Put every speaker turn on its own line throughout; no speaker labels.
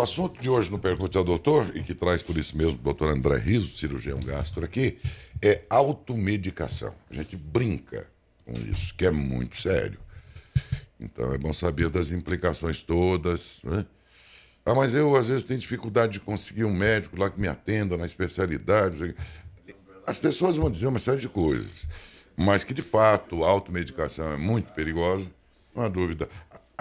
O assunto de hoje no Pergunte ao Doutor, e que traz por isso mesmo o doutor André Riso, cirurgião gastro aqui, é automedicação. A gente brinca com isso, que é muito sério. Então é bom saber das implicações todas. Né? Ah, mas eu às vezes tenho dificuldade de conseguir um médico lá que me atenda na especialidade. As pessoas vão dizer uma série de coisas, mas que de fato a automedicação é muito perigosa, não há dúvida.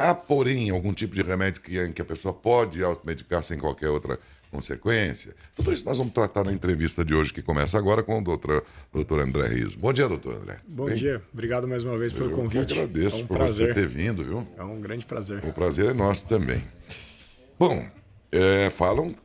Há, porém, algum tipo de remédio que, em que a pessoa pode automedicar sem qualquer outra consequência? Tudo isso nós vamos tratar na entrevista de hoje, que começa agora com o doutor, doutor André Riso. Bom dia, doutor André.
Bom Bem? dia. Obrigado mais uma vez pelo
Eu
convite.
Eu agradeço é um por prazer. você ter vindo, viu?
É um grande prazer.
O prazer é nosso também. Bom, é, falam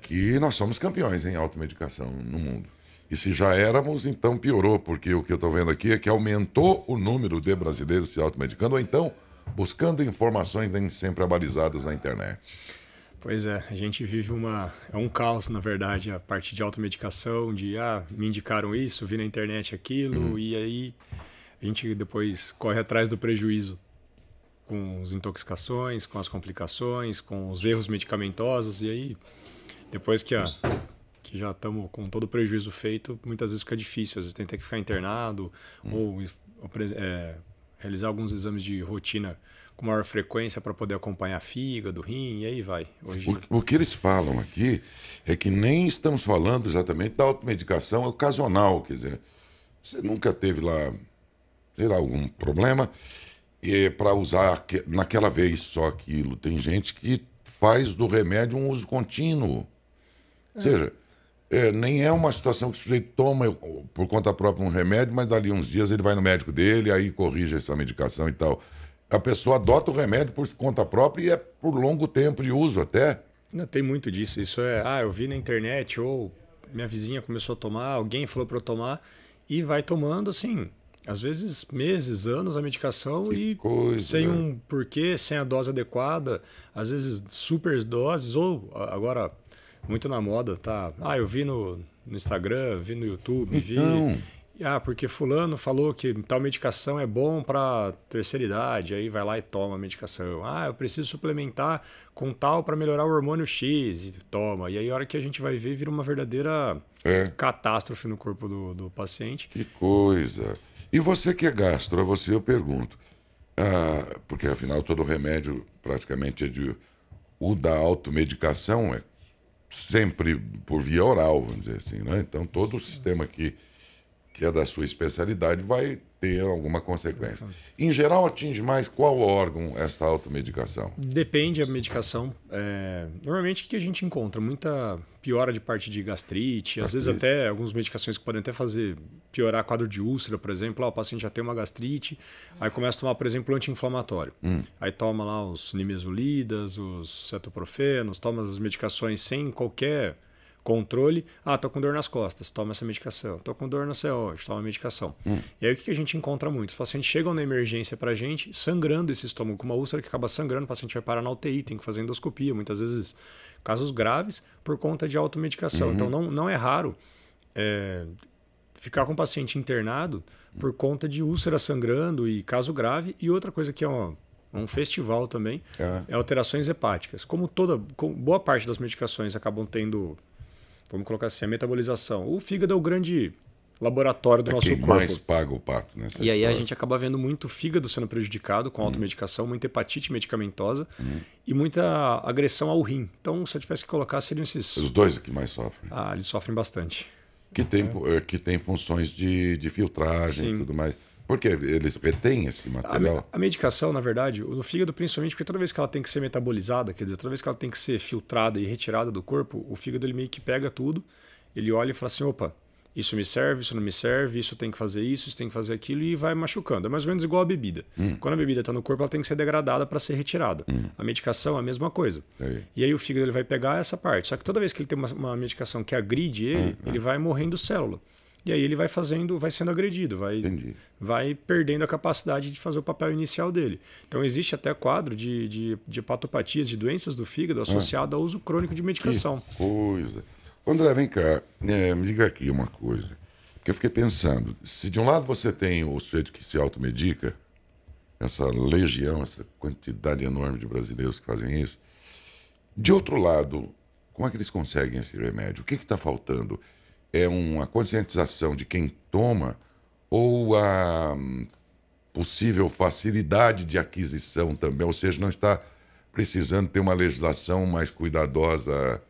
que nós somos campeões em automedicação no mundo. E se já éramos, então piorou, porque o que eu estou vendo aqui é que aumentou o número de brasileiros se automedicando, ou então buscando informações nem sempre abalizadas na internet.
Pois é, a gente vive uma. É um caos, na verdade, a parte de automedicação, de ah, me indicaram isso, vi na internet aquilo, uhum. e aí a gente depois corre atrás do prejuízo com as intoxicações, com as complicações, com os erros medicamentosos, e aí depois que, a, que já estamos com todo o prejuízo feito, muitas vezes fica difícil, às vezes tem que ficar internado uhum. ou é, realizar alguns exames de rotina com maior frequência para poder acompanhar fígado, rim, e aí vai.
Hoje... O, o, que eles falam aqui é que nem estamos falando exatamente da automedicação ocasional, quer dizer, você nunca teve lá, sei lá, algum problema e para usar naquela vez só aquilo. Tem gente que faz do remédio um uso contínuo. É. Ou seja, é, nem é uma situação que o sujeito toma por conta própria um remédio, mas dali uns dias ele vai no médico dele, aí corrige essa medicação e tal. A pessoa adota o remédio por conta própria e é por longo tempo de uso até.
Não tem muito disso. Isso é, ah, eu vi na internet ou minha vizinha começou a tomar, alguém falou para eu tomar e vai tomando assim, às vezes meses, anos a medicação
que
e
coisa,
sem
né?
um porquê, sem a dose adequada, às vezes super doses ou agora muito na moda, tá? Ah, eu vi no, no Instagram, vi no YouTube,
então...
vi. Ah, porque fulano falou que tal medicação é bom para terceira idade, aí vai lá e toma a medicação. Ah, eu preciso suplementar com tal para melhorar o hormônio X e toma. E aí a hora que a gente vai ver vira uma verdadeira
é.
catástrofe no corpo do, do paciente.
Que coisa. E você que é gastro, a você eu pergunto, ah, porque afinal todo remédio praticamente é de o da automedicação é sempre por via oral, vamos dizer assim, né? Então todo o sistema que, que é da sua especialidade vai ter alguma consequência. Em geral, atinge mais qual órgão esta automedicação?
Depende da medicação. É, normalmente o que a gente encontra? Muita piora de parte de gastrite, gastrite, às vezes até algumas medicações que podem até fazer piorar quadro de úlcera, por exemplo. Lá, o paciente já tem uma gastrite, aí começa a tomar, por exemplo, anti-inflamatório.
Hum.
Aí toma lá os nimesulidas, os cetoprofenos, toma as medicações sem qualquer controle. Ah, tô com dor nas costas, toma essa medicação. Tô com dor não sei onde, toma a medicação.
Hum.
E aí o que a gente encontra muito? Os pacientes chegam na emergência pra gente sangrando esse estômago com uma úlcera que acaba sangrando, o paciente vai parar na UTI, tem que fazer endoscopia, muitas vezes casos graves por conta de automedicação.
Uhum.
Então não, não é raro é, ficar com o paciente internado por conta de úlcera sangrando e caso grave. E outra coisa que é uma, um festival também
é.
é alterações hepáticas. Como toda, como boa parte das medicações acabam tendo vamos colocar assim, a metabolização. O fígado é o grande laboratório do
é
nosso
quem
corpo.
mais paga o pato nessa
E aí
história.
a gente acaba vendo muito fígado sendo prejudicado com automedicação, muita hepatite medicamentosa
Uhum.
e muita agressão ao rim. Então, se eu tivesse que colocar, seriam esses.
Os dois que mais sofrem.
Ah, eles sofrem bastante.
Que tem, eh, que tem funções de, de filtragem e
Sim.
tudo mais. Porque eles retêm esse
A,
material.
a medicação, na verdade, no fígado principalmente, porque toda vez que ela tem que ser metabolizada, quer dizer, toda vez que ela tem que ser filtrada e retirada do corpo, o fígado ele meio que pega tudo, ele olha e fala assim, opa, isso me serve, isso não me serve, isso tem que fazer isso, isso tem que fazer aquilo e vai machucando. É mais ou menos igual a bebida. Quando a bebida está no corpo, ela tem que ser degradada para ser retirada. A medicação é a mesma coisa.
Aí.
E aí o fígado ele vai pegar essa parte. Só que toda vez que ele tem uma, uma medicação que agride ele, ele vai morrendo célula. E aí ele vai fazendo, vai sendo agredido, vai,
Entendi.
vai perdendo a capacidade de fazer o papel inicial dele. Então existe até quadro de, de, de hepatopatias, de doenças do fígado associado ao uso crônico de medicação.
Que coisa. André, vem cá, é, me diga aqui uma coisa. Porque eu fiquei pensando, se de um lado você tem o sujeito que se automedica, essa legião, essa quantidade enorme de brasileiros que fazem isso, De outro lado, como é que eles conseguem esse remédio? O que está faltando? É uma conscientização de quem toma ou a hum, possível facilidade de aquisição também? Ou seja, não está precisando ter uma legislação mais cuidadosa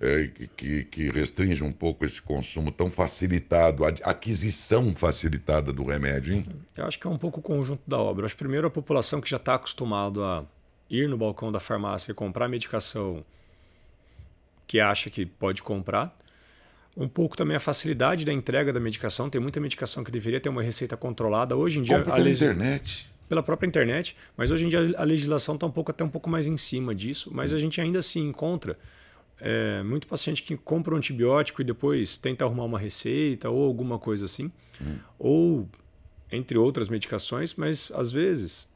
é, que, que, restringe um pouco esse consumo tão facilitado, a aquisição facilitada do remédio, hein?
Eu acho que é um pouco o conjunto da obra. Eu acho primeiro a população que já está acostumado a ir no balcão da farmácia e comprar medicação que acha que pode comprar. Um pouco também a facilidade da entrega da medicação. Tem muita medicação que deveria ter uma receita controlada. Hoje em dia.
Pela internet.
Pela própria internet. Mas hoje em dia a legislação está um pouco, até um pouco mais em cima disso. Mas a gente ainda assim encontra é, muito paciente que compra um antibiótico e depois tenta arrumar uma receita ou alguma coisa assim. Hum. Ou entre outras medicações, mas às vezes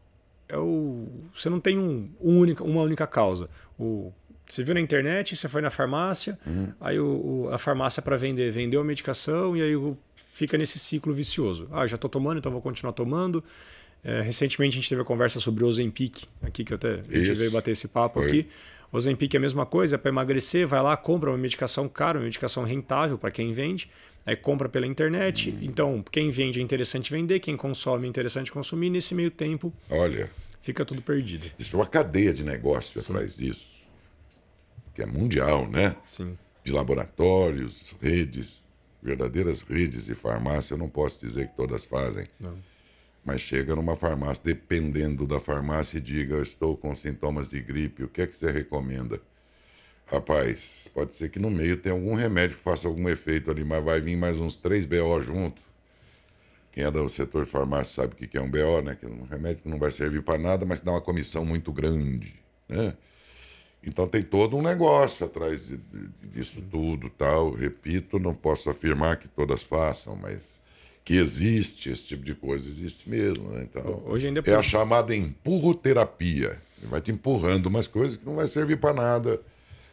é o, você não tem um, um única, uma única causa. O, você viu na internet, você foi na farmácia, uhum. aí o, o, a farmácia para vender vendeu a medicação e aí fica nesse ciclo vicioso. Ah, já estou tomando, então vou continuar tomando. É, recentemente a gente teve a conversa sobre o Ozempic, aqui que eu até a gente veio bater esse papo foi. aqui. O Ozempic é a mesma coisa, é para emagrecer, vai lá, compra uma medicação cara, uma medicação rentável para quem vende, aí compra pela internet. Uhum. Então, quem vende é interessante vender, quem consome é interessante consumir. Nesse meio tempo,
olha,
fica tudo perdido.
Existe uma cadeia de negócio Sim. atrás disso que é mundial, né?
Sim.
De laboratórios, redes, verdadeiras redes de farmácia. Eu não posso dizer que todas fazem.
Não.
Mas chega numa farmácia, dependendo da farmácia, e diga: Eu estou com sintomas de gripe, o que é que você recomenda? Rapaz, pode ser que no meio tenha algum remédio que faça algum efeito ali, mas vai vir mais uns três BO junto. Quem é do setor de farmácia sabe o que é um BO, né? Que é um remédio que não vai servir para nada, mas dá uma comissão muito grande, né? Então tem todo um negócio atrás de, de, disso tudo, tal. Repito, não posso afirmar que todas façam, mas que existe esse tipo de coisa, existe mesmo. Né? Então,
Hoje ainda
é a chamada empurroterapia. Vai te empurrando umas coisas que não vai servir para nada.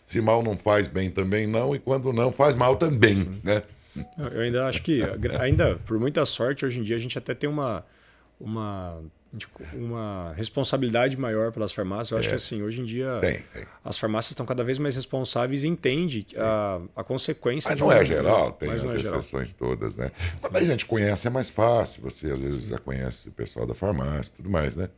Se mal não faz bem também não, e quando não faz mal também, né?
Eu ainda acho que, ainda por muita sorte, hoje em dia a gente até tem uma, uma uma responsabilidade maior pelas farmácias. Eu acho é. que assim, hoje em dia
tem, tem.
as farmácias estão cada vez mais responsáveis e entendem a, a consequência.
Mas não é geral, tem as exceções geral. todas, né? Mas a gente conhece é mais fácil, você às vezes já conhece o pessoal da farmácia tudo mais, né?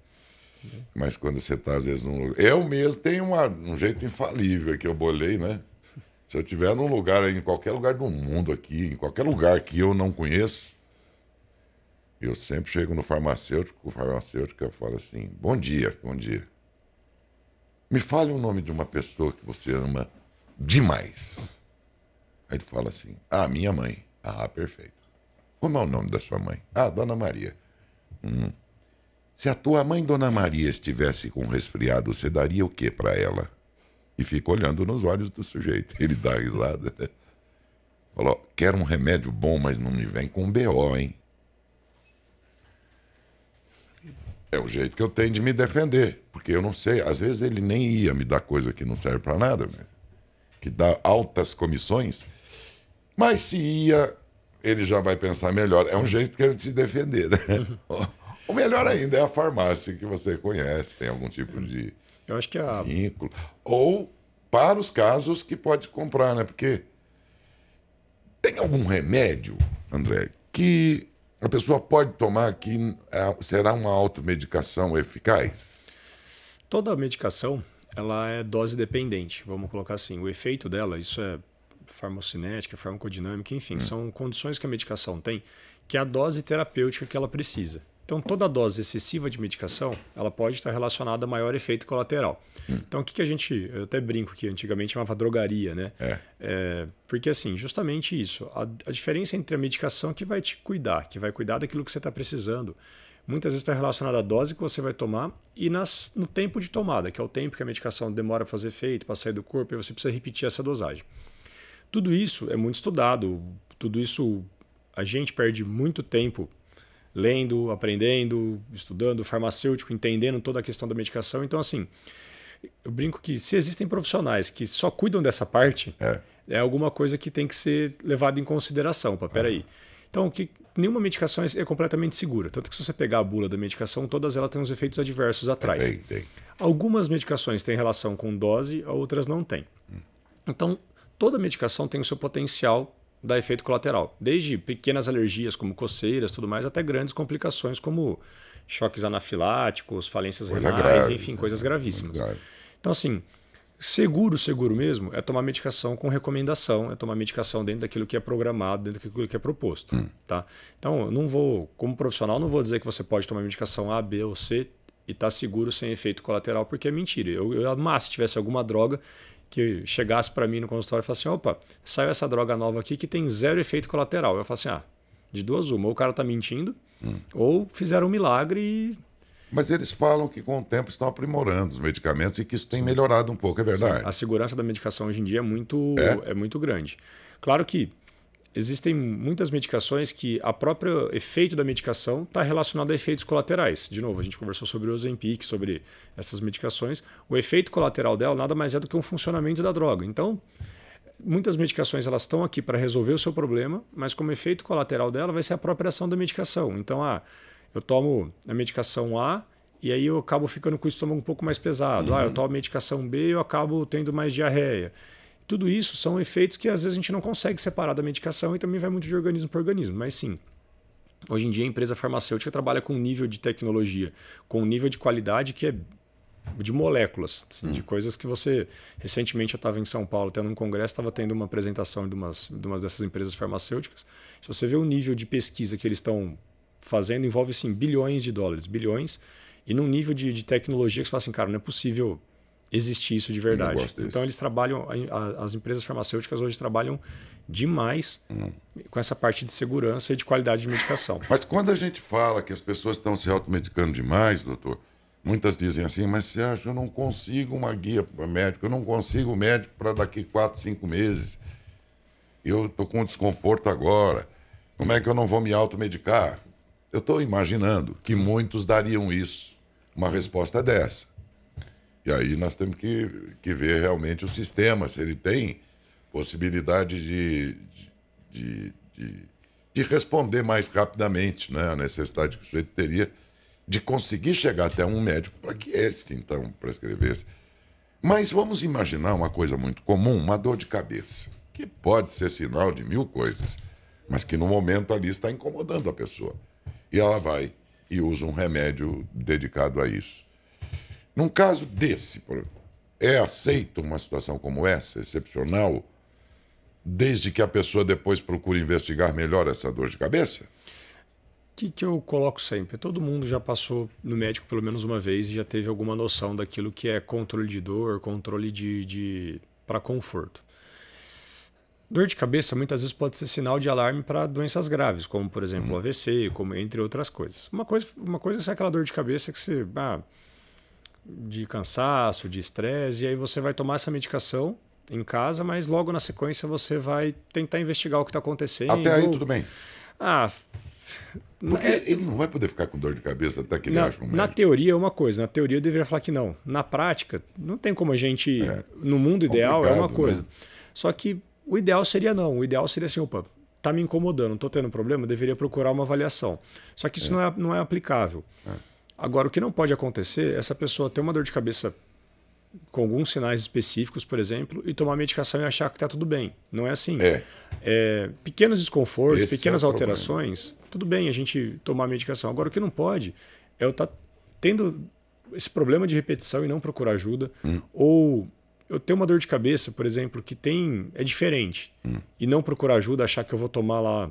Uhum. Mas quando você está, às vezes, num lugar. Eu mesmo tenho uma, um jeito infalível que eu bolei, né? Se eu estiver num lugar, em qualquer lugar do mundo aqui, em qualquer lugar que eu não conheço, eu sempre chego no farmacêutico, o farmacêutico eu falo assim: bom dia, bom dia. Me fale o nome de uma pessoa que você ama demais. Aí ele fala assim: ah, minha mãe. Ah, perfeito. Como é o nome da sua mãe? Ah, Dona Maria. Hum. Se a tua mãe, Dona Maria, estivesse com resfriado, você daria o que para ela? E fica olhando nos olhos do sujeito. Ele dá risada. Né? Falou: quero um remédio bom, mas não me vem com BO, hein? É o jeito que eu tenho de me defender. Porque eu não sei, às vezes ele nem ia me dar coisa que não serve para nada, né? que dá altas comissões. Mas se ia, ele já vai pensar melhor. É um jeito que ele se defender. Né? o melhor ainda é a farmácia que você conhece, tem algum tipo de
eu acho que a...
vínculo. Ou para os casos que pode comprar, né? Porque tem algum remédio, André, que a pessoa pode tomar que é, será uma automedicação eficaz?
Toda medicação ela é dose dependente, vamos colocar assim. O efeito dela, isso é farmocinética, farmacodinâmica, enfim, hum. são condições que a medicação tem, que é a dose terapêutica que ela precisa. Então, toda dose excessiva de medicação, ela pode estar relacionada a maior efeito colateral. Hum. Então, o que, que a gente... Eu até brinco que antigamente chamava drogaria, né?
É.
É, porque, assim, justamente isso. A, a diferença entre a medicação que vai te cuidar, que vai cuidar daquilo que você está precisando, muitas vezes está relacionada à dose que você vai tomar e nas, no tempo de tomada, que é o tempo que a medicação demora para fazer efeito, para sair do corpo, e você precisa repetir essa dosagem. Tudo isso é muito estudado, tudo isso a gente perde muito tempo lendo, aprendendo, estudando, farmacêutico, entendendo toda a questão da medicação. Então, assim, eu brinco que se existem profissionais que só cuidam dessa parte,
é,
é alguma coisa que tem que ser levada em consideração. Opa, peraí. Então, que nenhuma medicação é completamente segura. Tanto que se você pegar a bula da medicação, todas elas têm uns efeitos adversos atrás.
Tem, tem.
Algumas medicações têm relação com dose, outras não têm. Então, toda medicação tem o seu potencial dar efeito colateral, desde pequenas alergias como coceiras, tudo mais, até grandes complicações como choques anafiláticos, falências Coisa renais, grave, enfim, coisas gravíssimas. Grave. Então, assim, seguro, seguro mesmo, é tomar medicação com recomendação, é tomar medicação dentro daquilo que é programado, dentro daquilo que é proposto. Hum. Tá? Então, não vou, como profissional, não vou dizer que você pode tomar medicação A, B ou C e estar tá seguro sem efeito colateral, porque é mentira. Eu, eu mas se tivesse alguma droga que chegasse para mim no consultório e falasse assim, opa, saiu essa droga nova aqui que tem zero efeito colateral. Eu falo assim, ah, de duas uma, ou o cara está mentindo, hum. ou fizeram um milagre e
mas eles falam que com o tempo estão aprimorando os medicamentos e que isso tem melhorado um pouco, é verdade?
Sim. A segurança da medicação hoje em dia é muito, é? é muito grande. Claro que existem muitas medicações que a própria efeito da medicação está relacionado a efeitos colaterais. De novo, a gente conversou sobre o Ozempic, sobre essas medicações. O efeito colateral dela nada mais é do que um funcionamento da droga. Então, muitas medicações elas estão aqui para resolver o seu problema, mas como efeito colateral dela vai ser a própria ação da medicação. Então, ah, eu tomo a medicação A e aí eu acabo ficando com o estômago um pouco mais pesado. Ah, eu tomo a medicação B e eu acabo tendo mais diarreia. Tudo isso são efeitos que às vezes a gente não consegue separar da medicação e também vai muito de organismo para organismo. Mas sim, hoje em dia a empresa farmacêutica trabalha com um nível de tecnologia, com um nível de qualidade que é de moléculas, assim, hum. de coisas que você. Recentemente eu estava em São Paulo, tendo um congresso, estava tendo uma apresentação de umas, de umas dessas empresas farmacêuticas. Se você vê o nível de pesquisa que eles estão fazendo, envolve assim, bilhões de dólares, bilhões, e num nível de, de tecnologia que você fala assim, cara, não é possível existir isso de verdade. Então eles trabalham, as empresas farmacêuticas hoje trabalham demais hum. com essa parte de segurança e de qualidade de medicação.
Mas quando a gente fala que as pessoas estão se automedicando demais, doutor, muitas dizem assim, mas você acha, eu não consigo uma guia para médico, eu não consigo médico para daqui quatro, cinco meses. Eu estou com desconforto agora. Como é que eu não vou me automedicar? Eu estou imaginando que muitos dariam isso, uma resposta dessa. E aí nós temos que, que ver realmente o sistema, se ele tem possibilidade de, de, de, de responder mais rapidamente né, a necessidade que o sujeito teria de conseguir chegar até um médico para que este, então, prescrevesse. Mas vamos imaginar uma coisa muito comum, uma dor de cabeça, que pode ser sinal de mil coisas, mas que no momento ali está incomodando a pessoa. E ela vai e usa um remédio dedicado a isso. Num caso desse, é aceito uma situação como essa, excepcional, desde que a pessoa depois procure investigar melhor essa dor de cabeça?
O que, que eu coloco sempre? Todo mundo já passou no médico pelo menos uma vez e já teve alguma noção daquilo que é controle de dor, controle de, de para conforto. Dor de cabeça muitas vezes pode ser sinal de alarme para doenças graves, como por exemplo o. AVC, como entre outras coisas. Uma coisa, uma coisa é aquela dor de cabeça que você ah, de cansaço, de estresse, e aí você vai tomar essa medicação em casa, mas logo na sequência você vai tentar investigar o que está acontecendo.
Até aí tudo bem.
Ah,
porque é, ele não vai poder ficar com dor de cabeça até que ele
na,
ache um médico.
Na teoria é uma coisa, na teoria eu deveria falar que não. Na prática, não tem como a gente. É, no mundo ideal é uma coisa. Né? Só que o ideal seria não. O ideal seria assim, opa, tá me incomodando, estou tendo problema, deveria procurar uma avaliação. Só que isso é. Não, é, não é aplicável. É. Agora, o que não pode acontecer é essa pessoa ter uma dor de cabeça com alguns sinais específicos, por exemplo, e tomar medicação e achar que está tudo bem. Não é assim.
É.
É, pequenos desconfortos, Esse pequenas é alterações, problema. tudo bem a gente tomar medicação. Agora, o que não pode é eu estar tá tendo esse problema de repetição e não procurar ajuda, hum. ou eu tenho uma dor de cabeça, por exemplo, que tem é diferente hum. e não procurar ajuda, achar que eu vou tomar lá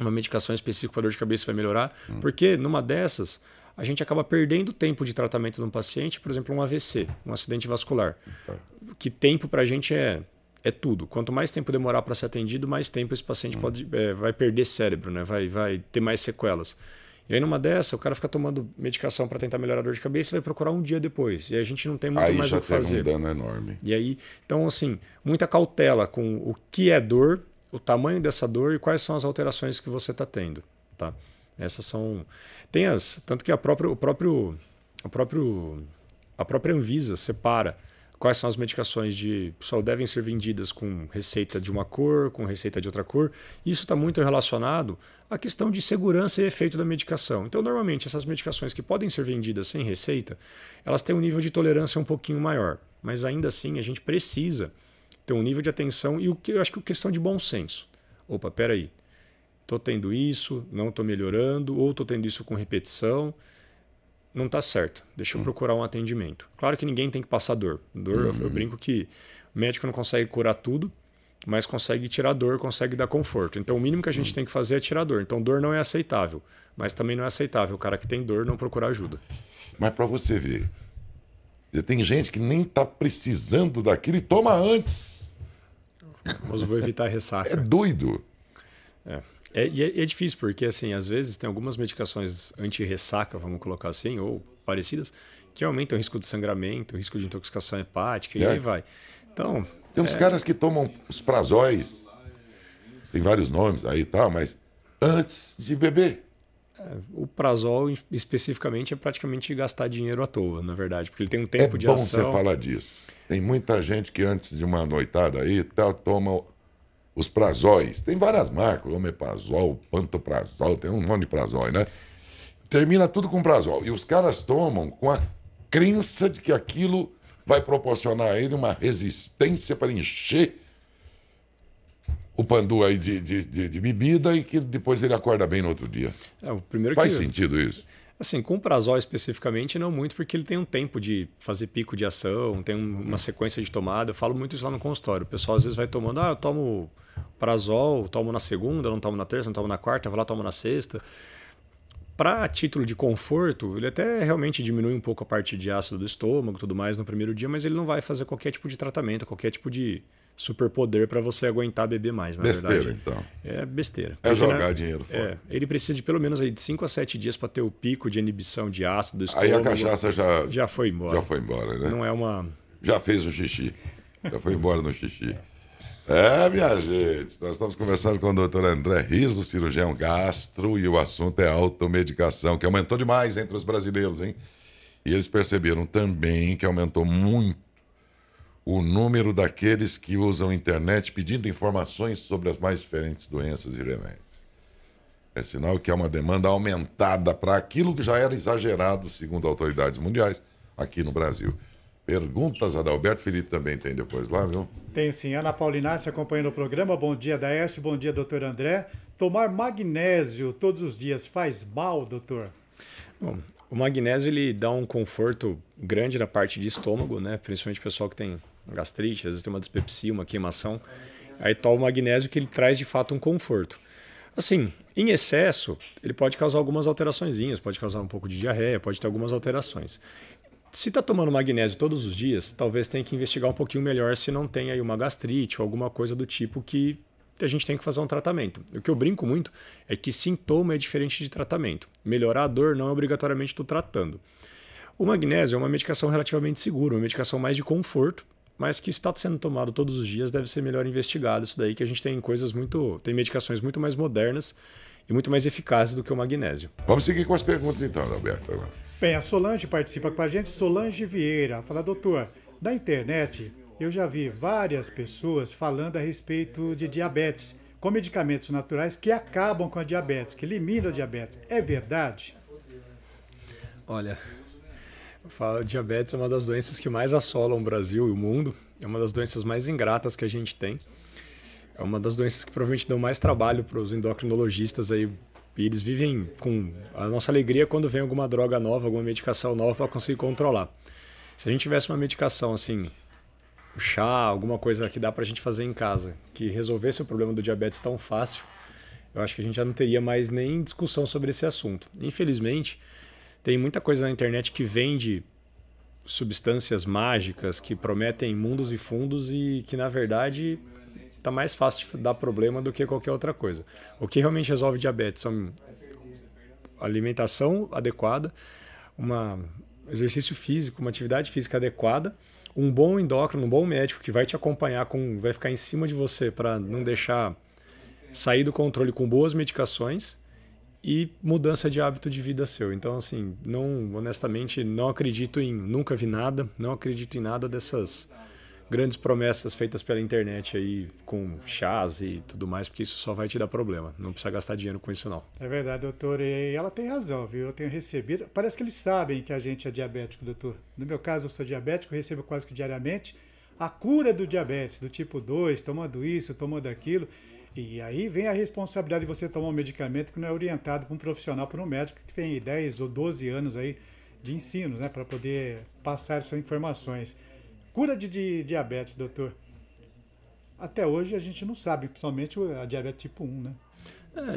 uma medicação específica para dor de cabeça vai melhorar, hum. porque numa dessas a gente acaba perdendo tempo de tratamento de um paciente, por exemplo, um AVC, um acidente vascular. Que tempo para a gente é é tudo. Quanto mais tempo demorar para ser atendido, mais tempo esse paciente pode, é, vai perder cérebro, né? vai, vai ter mais sequelas. E aí numa dessa, o cara fica tomando medicação para tentar melhorar a dor de cabeça e vai procurar um dia depois. E a gente não tem muito
aí
mais o que fazer.
Aí já teve um dano enorme.
E aí, então assim, muita cautela com o que é dor, o tamanho dessa dor e quais são as alterações que você está tendo, tá? Essas são tem as, tanto que a própria o próprio a próprio a própria Anvisa separa quais são as medicações de só devem ser vendidas com receita de uma cor, com receita de outra cor. Isso está muito relacionado à questão de segurança e efeito da medicação. Então, normalmente, essas medicações que podem ser vendidas sem receita, elas têm um nível de tolerância um pouquinho maior. Mas ainda assim, a gente precisa ter um nível de atenção e o que eu acho que é questão de bom senso. Opa, peraí. Estou tendo isso, não estou melhorando, ou estou tendo isso com repetição não está certo. Deixa eu procurar um atendimento. Claro que ninguém tem que passar dor. Dor, uhum. eu brinco que o médico não consegue curar tudo, mas consegue tirar dor, consegue dar conforto. Então o mínimo que a gente uhum. tem que fazer é tirar dor. Então dor não é aceitável, mas também não é aceitável o cara que tem dor não procurar ajuda.
Mas para você ver, tem gente que nem está precisando daquilo e toma antes.
Mas vou evitar ressaca.
É doido.
É. É, e é, é, difícil, porque assim, às vezes tem algumas medicações anti-ressaca, vamos colocar assim, ou parecidas, que aumentam o risco de sangramento, o risco de intoxicação hepática, é. e aí vai. Então.
Tem uns é... caras que tomam os prazóis, tem vários nomes aí e tal, mas antes de beber.
É, o prazol especificamente é praticamente gastar dinheiro à toa, na verdade, porque ele tem um tempo de ação.
É bom você falar disso. Tem muita gente que antes de uma noitada aí tal, toma os prazóis. Tem várias marcas, omeprazol, pantoprazol, tem um monte de prazol, né? Termina tudo com prazol. E os caras tomam com a crença de que aquilo vai proporcionar a ele uma resistência para encher o pandu aí de, de, de, de, bebida e que depois ele acorda bem no outro dia.
É, o primeiro
Faz
que...
sentido isso?
Assim, com o prazol especificamente, não muito, porque ele tem um tempo de fazer pico de ação, tem uma sequência de tomada. Eu falo muito isso lá no consultório. O pessoal às vezes vai tomando, ah, eu tomo prazol, tomo na segunda, não tomo na terça, não tomo na quarta, vou lá, tomo na sexta. Para título de conforto, ele até realmente diminui um pouco a parte de ácido do estômago e tudo mais no primeiro dia, mas ele não vai fazer qualquer tipo de tratamento, qualquer tipo de superpoder para você aguentar beber mais, na
besteira,
verdade.
então.
É besteira.
É jogar né, dinheiro fora.
É, ele precisa de pelo menos aí de 5 a 7 dias para ter o pico de inibição de ácido do estômago.
Aí a cachaça já
já foi embora.
Já foi embora, né?
Não é uma
Já fez o xixi. Já foi embora no xixi. É, minha gente, nós estamos conversando com o doutor André Riso, cirurgião gastro, e o assunto é automedicação, que aumentou demais entre os brasileiros, hein? E eles perceberam também que aumentou muito o número daqueles que usam a internet pedindo informações sobre as mais diferentes doenças e remédios. É sinal que há uma demanda aumentada para aquilo que já era exagerado, segundo autoridades mundiais, aqui no Brasil. Perguntas, Adalberto Felipe também tem depois lá, viu?
Tem sim. Ana Paulinácia acompanhando o programa. Bom dia, Daércio. Bom dia, doutor André. Tomar magnésio todos os dias faz mal, doutor?
Bom, o magnésio ele dá um conforto grande na parte de estômago, né? Principalmente o pessoal que tem gastrite, às vezes tem uma dispepsia, uma queimação. Aí toma o magnésio que ele traz de fato um conforto. Assim, em excesso, ele pode causar algumas alterações, pode causar um pouco de diarreia, pode ter algumas alterações. Se está tomando magnésio todos os dias, talvez tenha que investigar um pouquinho melhor se não tem aí uma gastrite ou alguma coisa do tipo que a gente tem que fazer um tratamento. O que eu brinco muito é que sintoma é diferente de tratamento. Melhorar a dor não é obrigatoriamente estou tratando. O magnésio é uma medicação relativamente segura, uma medicação mais de conforto, mas que está sendo tomado todos os dias deve ser melhor investigado isso daí que a gente tem coisas muito, tem medicações muito mais modernas e muito mais eficazes do que o magnésio.
Vamos seguir com as perguntas então, Alberto.
Bem, a Solange participa com a gente, Solange Vieira. Fala, doutor, da internet eu já vi várias pessoas falando a respeito de diabetes, com medicamentos naturais que acabam com a diabetes, que eliminam a diabetes. É verdade?
Olha, Falo, diabetes é uma das doenças que mais assolam o Brasil e o mundo. É uma das doenças mais ingratas que a gente tem. É uma das doenças que provavelmente dão mais trabalho para os endocrinologistas aí. E eles vivem com a nossa alegria quando vem alguma droga nova, alguma medicação nova para conseguir controlar. Se a gente tivesse uma medicação assim, o chá, alguma coisa que dá para a gente fazer em casa, que resolvesse o problema do diabetes tão fácil, eu acho que a gente já não teria mais nem discussão sobre esse assunto. Infelizmente, tem muita coisa na internet que vende substâncias mágicas que prometem mundos e fundos e que na verdade tá mais fácil de dar problema do que qualquer outra coisa. O que realmente resolve diabetes são alimentação adequada, um exercício físico, uma atividade física adequada, um bom endócrino, um bom médico que vai te acompanhar, com, vai ficar em cima de você para não deixar sair do controle com boas medicações e mudança de hábito de vida seu. Então, assim, não, honestamente, não acredito em, nunca vi nada, não acredito em nada dessas grandes promessas feitas pela internet aí com chás e tudo mais, porque isso só vai te dar problema. Não precisa gastar dinheiro com isso não.
É verdade, doutor. E ela tem razão, viu? Eu tenho recebido. Parece que eles sabem que a gente é diabético, doutor. No meu caso, eu sou diabético, recebo quase que diariamente a cura do diabetes, do tipo 2, tomando isso, tomando aquilo. E aí vem a responsabilidade de você tomar um medicamento que não é orientado por um profissional, por um médico que tem 10 ou 12 anos aí de ensino, né, para poder passar essas informações. Cura de, de, diabetes, doutor. Até hoje a gente não sabe, principalmente a diabetes tipo 1, né?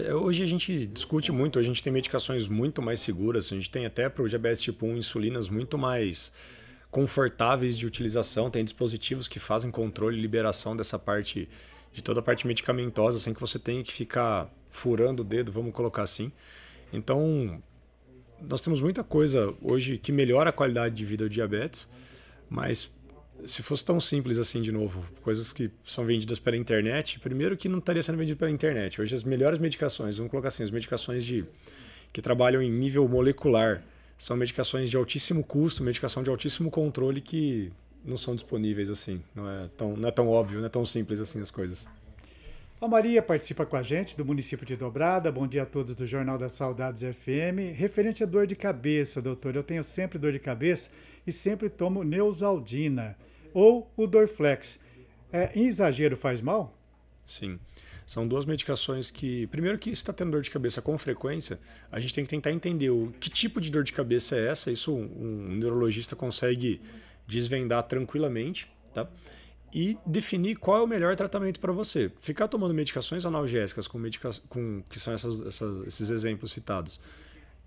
É, hoje a gente discute muito, a gente tem medicações muito mais seguras, a gente tem até para o diabetes tipo 1 insulinas muito mais confortáveis de utilização, tem dispositivos que fazem controle e liberação dessa parte de toda a parte medicamentosa, sem que você tenha que ficar furando o dedo, vamos colocar assim. Então, nós temos muita coisa hoje que melhora a qualidade de vida do diabetes, mas se fosse tão simples assim de novo, coisas que são vendidas pela internet, primeiro que não estaria sendo vendido pela internet. Hoje as melhores medicações, vamos colocar assim, as medicações de que trabalham em nível molecular, são medicações de altíssimo custo, medicação de altíssimo controle que não são disponíveis assim. Não é tão, não é tão óbvio, não é tão simples assim as coisas.
A Maria participa com a gente do município de Dobrada. Bom dia a todos do Jornal das Saudades FM. Referente a dor de cabeça, doutor, eu tenho sempre dor de cabeça e sempre tomo Neusaldina ou o Dorflex. É, em exagero faz mal?
Sim. São duas medicações que, primeiro que está tendo dor de cabeça com frequência, a gente tem que tentar entender o que tipo de dor de cabeça é essa. Isso um, um neurologista consegue desvendar tranquilamente, tá? E definir qual é o melhor tratamento para você. Ficar tomando medicações analgésicas com, medica com que são essas, essas, esses exemplos citados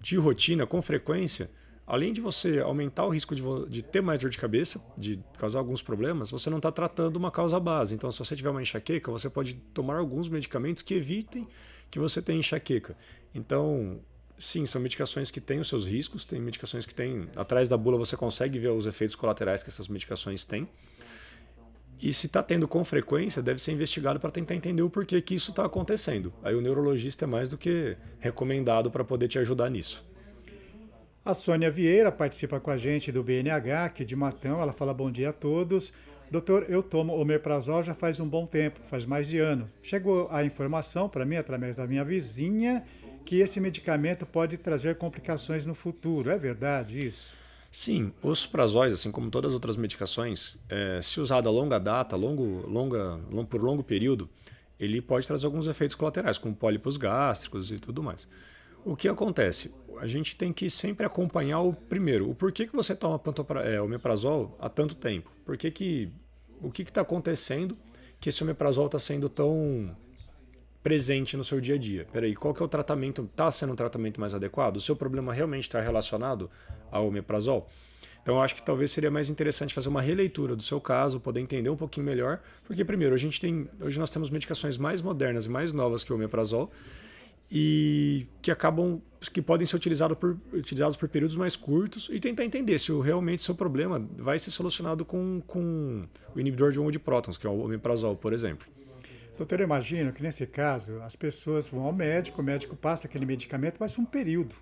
de rotina com frequência, além de você aumentar o risco de, de, ter mais dor de cabeça, de causar alguns problemas, você não está tratando uma causa base. Então, se você tiver uma enxaqueca, você pode tomar alguns medicamentos que evitem que você tenha enxaqueca. Então, Sim, são medicações que têm os seus riscos, tem medicações que têm. Atrás da bula você consegue ver os efeitos colaterais que essas medicações têm. E se está tendo com frequência, deve ser investigado para tentar entender o porquê que isso está acontecendo. Aí o neurologista é mais do que recomendado para poder te ajudar nisso.
A Sônia Vieira participa com a gente do BNH, aqui de Matão. Ela fala bom dia a todos. Doutor, eu tomo omeprazol já faz um bom tempo, faz mais de ano. Chegou a informação para mim, através da minha vizinha, que esse medicamento pode trazer complicações no futuro. É verdade isso?
Sim, os prazóis, assim como todas as outras medicações, é, se usado a longa data, longo, longa, long, por longo período, ele pode trazer alguns efeitos colaterais, como pólipos gástricos e tudo mais. O que acontece? A gente tem que sempre acompanhar o primeiro, o porquê que você toma é, omeprazol há tanto tempo? Por que que, o que está acontecendo que esse omeprazol está sendo tão presente no seu dia a dia. Peraí, qual que é o tratamento? Está sendo um tratamento mais adequado? O seu problema realmente está relacionado ao omeprazol? Então eu acho que talvez seria mais interessante fazer uma releitura do seu caso, poder entender um pouquinho melhor, porque primeiro a gente tem, hoje nós temos medicações mais modernas e mais novas que o omeprazol e que acabam que podem ser utilizados por, utilizados por períodos mais curtos e tentar entender se realmente seu problema vai ser solucionado com, com o inibidor de OMO de prótons, que é o omeprazol, por exemplo.
Doutor, eu imagino que nesse caso as pessoas vão ao médico, o médico passa aquele medicamento, mas um período.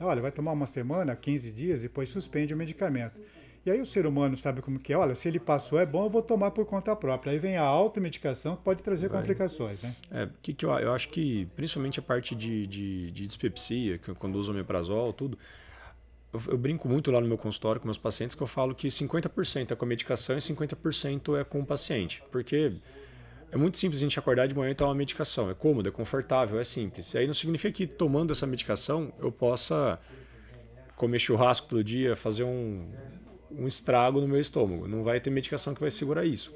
Olha, vai tomar uma semana, 15 dias, depois suspende o medicamento. E aí o ser humano sabe como que é, olha, se ele passou é bom, eu vou tomar por conta própria. Aí vem a automedicação que pode trazer vai. complicações, né?
É, que, que eu, eu acho que principalmente a parte de, de, de dispepsia, que quando usa omeprazol, tudo, eu, eu, brinco muito lá no meu consultório com meus pacientes que eu falo que 50% é com a medicação e 50% é com o paciente. Porque é muito simples a gente acordar de manhã e tomar uma medicação. É cômodo, é confortável, é simples. E aí não significa que tomando essa medicação eu possa comer churrasco todo dia, fazer um, um estrago no meu estômago. Não vai ter medicação que vai segurar isso.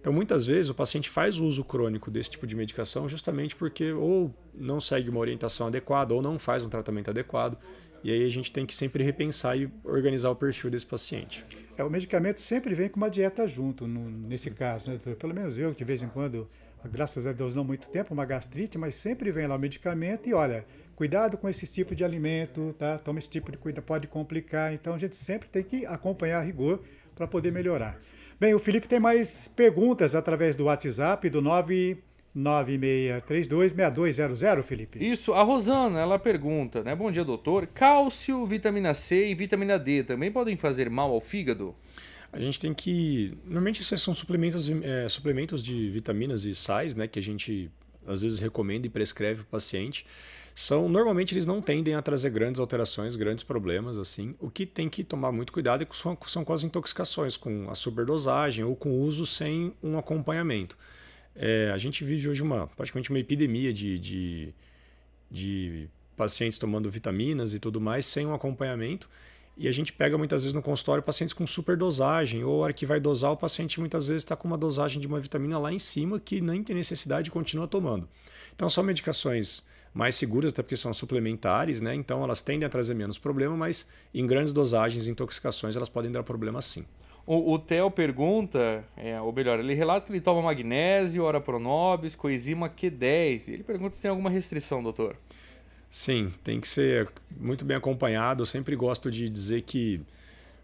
Então, muitas vezes, o paciente faz uso crônico desse tipo de medicação justamente porque ou não segue uma orientação adequada ou não faz um tratamento adequado. E aí a gente tem que sempre repensar e organizar o perfil desse paciente.
É, o medicamento sempre vem com uma dieta junto, no, nesse caso. Né? Pelo menos eu, de vez em quando, graças a Deus não muito tempo, uma gastrite, mas sempre vem lá o medicamento e olha, cuidado com esse tipo de alimento, tá? Toma esse tipo de cuidado, pode complicar. Então a gente sempre tem que acompanhar a rigor para poder melhorar. Bem, o Felipe tem mais perguntas através do WhatsApp do 9 9632-6200, Felipe.
Isso, a Rosana, ela pergunta, né? Bom dia, doutor. Cálcio, vitamina C e vitamina D também podem fazer mal ao fígado?
A gente tem que. Normalmente esses são suplementos, é, suplementos de vitaminas e sais, né? Que a gente às vezes recomenda e prescreve para o paciente. São, normalmente eles não tendem a trazer grandes alterações, grandes problemas assim. O que tem que tomar muito cuidado é são, são com as intoxicações, com a superdosagem ou com o uso sem um acompanhamento. É, a gente vive hoje uma praticamente uma epidemia de, de, de pacientes tomando vitaminas e tudo mais sem um acompanhamento. E a gente pega muitas vezes no consultório pacientes com superdosagem, ou a hora que vai dosar, o paciente muitas vezes está com uma dosagem de uma vitamina lá em cima que nem tem necessidade de continuar tomando. Então são medicações mais seguras, até porque são suplementares, né? Então elas tendem a trazer menos problema, mas em grandes dosagens, intoxicações, elas podem dar problema sim.
O, o Theo pergunta, é, ou melhor, ele relata que ele toma magnésio, ora pronobis, coenzima Q10. Ele pergunta se tem alguma restrição, doutor.
Sim, tem que ser muito bem acompanhado. Eu sempre gosto de dizer que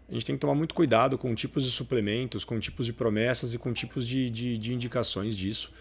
a gente tem que tomar muito cuidado com tipos de suplementos, com tipos de promessas e com tipos de, de, de indicações disso.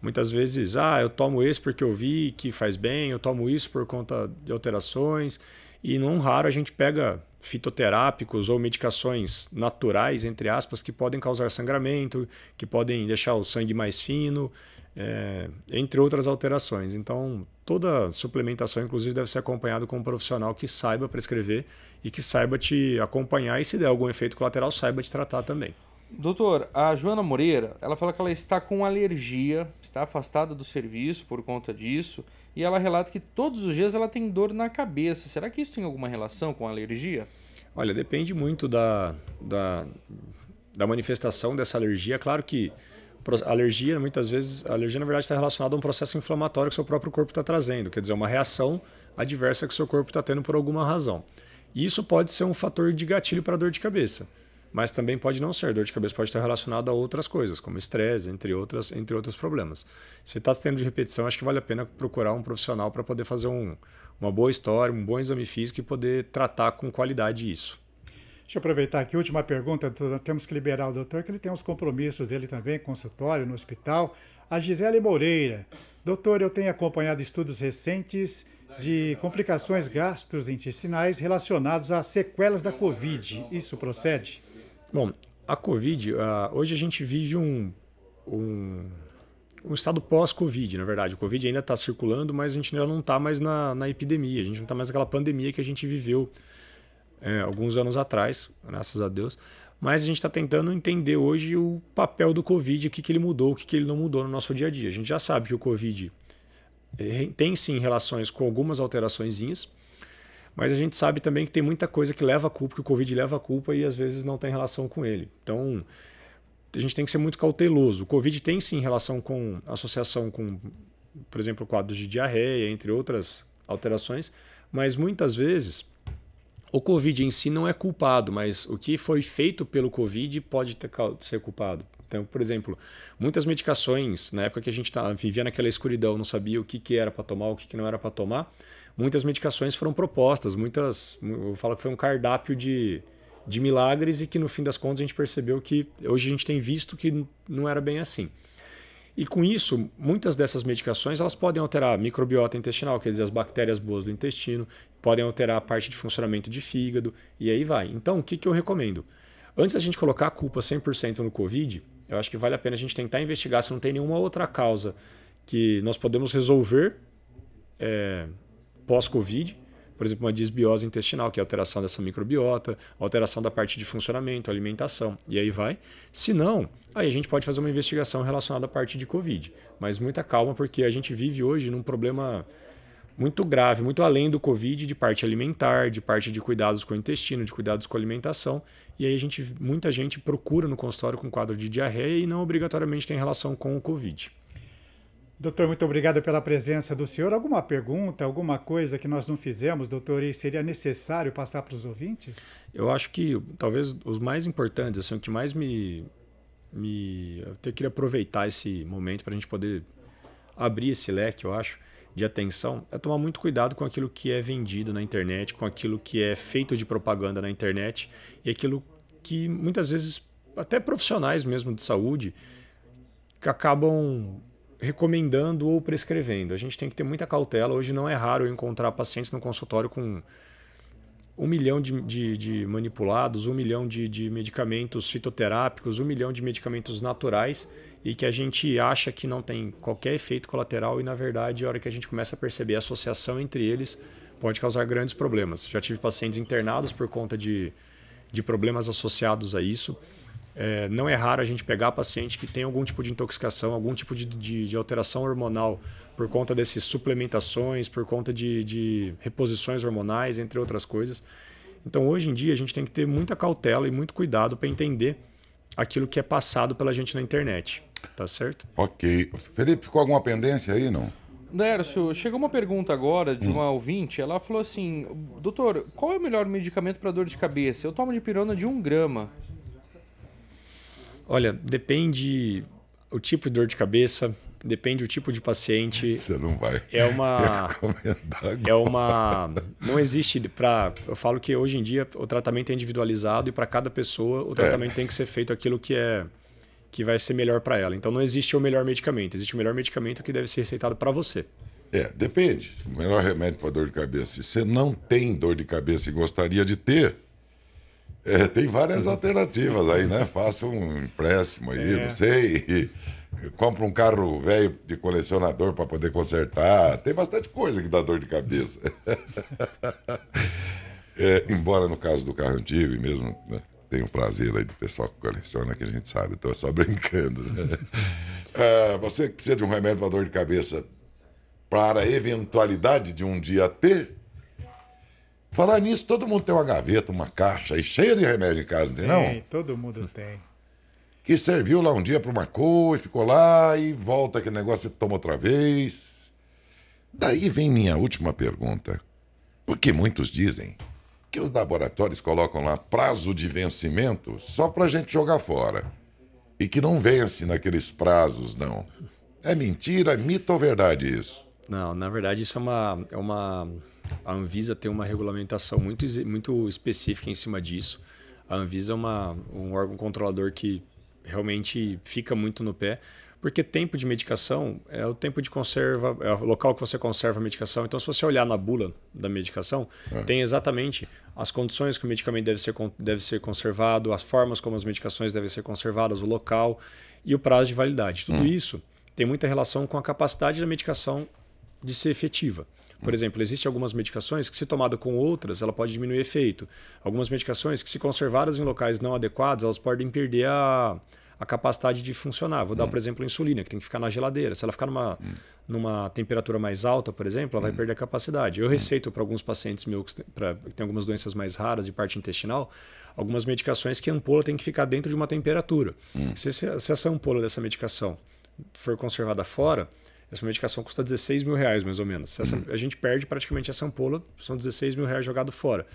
Muitas vezes, ah, eu tomo esse porque eu vi que faz bem, eu tomo isso por conta de alterações. E não raro a gente pega fitoterápicos ou medicações naturais, entre aspas, que podem causar sangramento, que podem deixar o sangue mais fino, é, entre outras alterações. Então, toda suplementação, inclusive, deve ser acompanhada com um profissional que saiba prescrever e que saiba te acompanhar e, se der algum efeito colateral, saiba te tratar também.
Doutor, a Joana Moreira, ela fala que ela está com alergia, está afastada do serviço por conta disso, e ela relata que todos os dias ela tem dor na cabeça. Será que isso tem alguma relação com a alergia?
Olha, depende muito da, da, da manifestação dessa alergia. Claro que alergia, muitas vezes, a alergia na verdade está relacionada a um processo inflamatório que o seu próprio corpo está trazendo, quer dizer, uma reação adversa que seu corpo está tendo por alguma razão. E isso pode ser um fator de gatilho para dor de cabeça mas também pode não ser. Dor de cabeça pode estar relacionada a outras coisas, como estresse, entre, outras, entre outros problemas. Se está tendo de repetição, acho que vale a pena procurar um profissional para poder fazer um, uma boa história, um bom exame físico e poder tratar com qualidade isso.
Deixa eu aproveitar aqui, última pergunta. Temos que liberar o doutor, que ele tem os compromissos dele também, consultório, no hospital. A Gisele Moreira. Doutor, eu tenho acompanhado estudos recentes de complicações gastrointestinais relacionados às sequelas da Covid. Isso procede?
Bom, a Covid, uh, hoje a gente vive um, um, um estado pós-Covid, na verdade. O Covid ainda está circulando, mas a gente não está mais na, na epidemia, a gente não está mais naquela pandemia que a gente viveu é, alguns anos atrás, graças a Deus. Mas a gente está tentando entender hoje o papel do Covid, o que, que ele mudou, o que, que ele não mudou no nosso dia a dia. A gente já sabe que o Covid eh, tem sim relações com algumas alterações mas a gente sabe também que tem muita coisa que leva a culpa, que o Covid leva a culpa e às vezes não tem relação com ele. Então, a gente tem que ser muito cauteloso. O Covid tem sim relação com associação com, por exemplo, quadros de diarreia, entre outras alterações, mas muitas vezes o Covid em si não é culpado, mas o que foi feito pelo Covid pode ter, ser culpado. Então, por exemplo, muitas medicações, na época que a gente tá, vivia naquela escuridão, não sabia o que, que era para tomar, o que, que não era para tomar, muitas medicações foram propostas, muitas, eu falo que foi um cardápio de, de milagres e que no fim das contas a gente percebeu que hoje a gente tem visto que não era bem assim. E com isso, muitas dessas medicações elas podem alterar a microbiota intestinal, quer dizer, as bactérias boas do intestino, podem alterar a parte de funcionamento de fígado e aí vai. Então, o que, que eu recomendo? Antes da gente colocar a culpa 100% no Covid, eu acho que vale a pena a gente tentar investigar se não tem nenhuma outra causa que nós podemos resolver é, pós-Covid, por exemplo, uma disbiose intestinal, que é alteração dessa microbiota, alteração da parte de funcionamento, alimentação, e aí vai. Se não, aí a gente pode fazer uma investigação relacionada à parte de Covid. Mas muita calma, porque a gente vive hoje num problema muito grave, muito além do Covid, de parte alimentar, de parte de cuidados com o intestino, de cuidados com a alimentação. E aí a gente, muita gente procura no consultório com quadro de diarreia e não obrigatoriamente tem relação com o Covid.
Doutor, muito obrigado pela presença do senhor. Alguma pergunta, alguma coisa que nós não fizemos, doutor, e seria necessário passar para os ouvintes?
Eu acho que talvez os mais importantes, assim, o que mais me. me eu até queria aproveitar esse momento para a gente poder abrir esse leque, eu acho, de atenção, é tomar muito cuidado com aquilo que é vendido na internet, com aquilo que é feito de propaganda na internet e aquilo que muitas vezes, até profissionais mesmo de saúde, que acabam recomendando ou prescrevendo. A gente tem que ter muita cautela. Hoje não é raro encontrar pacientes no consultório com um milhão de, de, de manipulados, um milhão de, de medicamentos fitoterápicos, um milhão de medicamentos naturais e que a gente acha que não tem qualquer efeito colateral e, na verdade, a hora que a gente começa a perceber a associação entre eles, pode causar grandes problemas. Já tive pacientes internados por conta de, de problemas associados a isso. É, não é raro a gente pegar paciente que tem algum tipo de intoxicação, algum tipo de, de, de alteração hormonal por conta dessas suplementações, por conta de, de reposições hormonais, entre outras coisas. Então, hoje em dia, a gente tem que ter muita cautela e muito cuidado para entender aquilo que é passado pela gente na internet. Tá certo?
Ok. Felipe, ficou alguma pendência aí, não?
Dércio, chegou uma pergunta agora de uma ouvinte. Ela falou assim: Doutor, qual é o melhor medicamento para dor de cabeça? Eu tomo de pirona de um grama.
Olha, depende o tipo de dor de cabeça, depende do tipo de paciente.
Você não vai.
É uma. É uma. Não existe para. Eu falo que hoje em dia o tratamento é individualizado e para cada pessoa o tratamento é. tem que ser feito aquilo que é que vai ser melhor para ela. Então não existe o melhor medicamento, existe o melhor medicamento que deve ser receitado para você.
É, depende. O melhor remédio para dor de cabeça. Se você não tem dor de cabeça e gostaria de ter, é, tem várias alternativas aí, né? Faça um empréstimo aí, é. não sei. Compra um carro velho de colecionador para poder consertar. Tem bastante coisa que dá dor de cabeça. é, embora no caso do carro antigo e mesmo né, tem o prazer aí do pessoal que coleciona, que a gente sabe, estou só brincando. Né? ah, você que precisa de um remédio para dor de cabeça para a eventualidade de um dia ter. Falar nisso, todo mundo tem uma gaveta, uma caixa aí cheia de remédio em casa, não tem, não? Tem,
todo mundo tem.
Que serviu lá um dia para uma coisa, ficou lá e volta aquele negócio e toma outra vez. Daí vem minha última pergunta. Porque muitos dizem que os laboratórios colocam lá prazo de vencimento só para a gente jogar fora. E que não vence naqueles prazos, não. É mentira, é mito ou verdade isso?
Não, na verdade isso é uma, é uma... A Anvisa tem uma regulamentação muito, muito específica em cima disso. A Anvisa é uma, um órgão controlador que realmente fica muito no pé. Porque tempo de medicação é o tempo de conserva, é o local que você conserva a medicação. Então, se você olhar na bula da medicação, é. tem exatamente as condições que o medicamento deve ser, deve ser conservado, as formas como as medicações devem ser conservadas, o local e o prazo de validade. Tudo hum. isso tem muita relação com a capacidade da medicação de ser efetiva. Por exemplo, existem algumas medicações que, se tomada com outras, ela pode diminuir efeito. Algumas medicações que, se conservadas em locais não adequados, elas podem perder a, a capacidade de funcionar. Vou dar, por exemplo, a insulina, que tem que ficar na geladeira. Se ela ficar numa, numa temperatura mais alta, por exemplo, ela vai perder a capacidade. Eu receito para alguns pacientes meus que têm algumas doenças mais raras de parte intestinal, algumas medicações que a ampola tem que ficar dentro de uma temperatura. Se, se, se essa ampola dessa medicação for conservada fora, essa medicação custa 16 mil reais, mais ou menos. Essa, a gente perde praticamente essa ampola, são 16 mil reais jogado fora.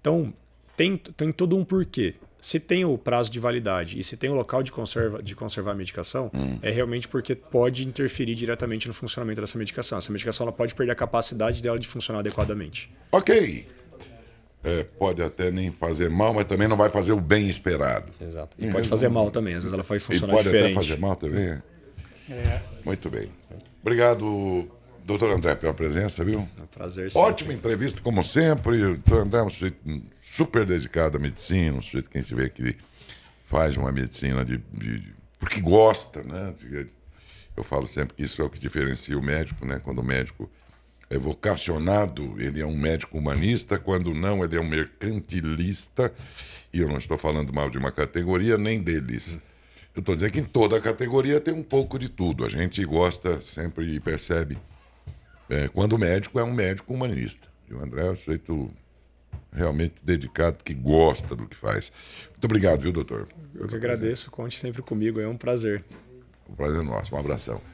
Então, tem, tem todo um porquê se tem o prazo de validade e se tem o local de, conserva, de conservar a medicação, hum. é realmente porque pode interferir diretamente no funcionamento dessa medicação. Essa medicação ela pode perder a capacidade dela de funcionar adequadamente.
Ok. É, pode até nem fazer mal, mas também não vai fazer o bem esperado.
Exato. E pode fazer mal também, às vezes ela vai funcionar e pode diferente.
Pode até fazer mal também. É. Muito bem. Obrigado, doutor André, pela presença, viu?
É um prazer.
Ótima entrevista, como sempre. Doutor André é um sujeito super dedicado à medicina, um sujeito que a gente vê que faz uma medicina de, de porque gosta, né? Eu falo sempre que isso é o que diferencia o médico, né? Quando o médico é vocacionado, ele é um médico humanista, quando não, ele é um mercantilista. E eu não estou falando mal de uma categoria nem deles. Eu estou dizendo que em toda categoria tem um pouco de tudo. A gente gosta sempre e percebe é, quando o médico é um médico humanista. E o André é um sujeito realmente dedicado, que gosta do que faz. Muito obrigado, viu, doutor?
Eu que agradeço, conte sempre comigo, é um prazer.
Um prazer nosso, um abração.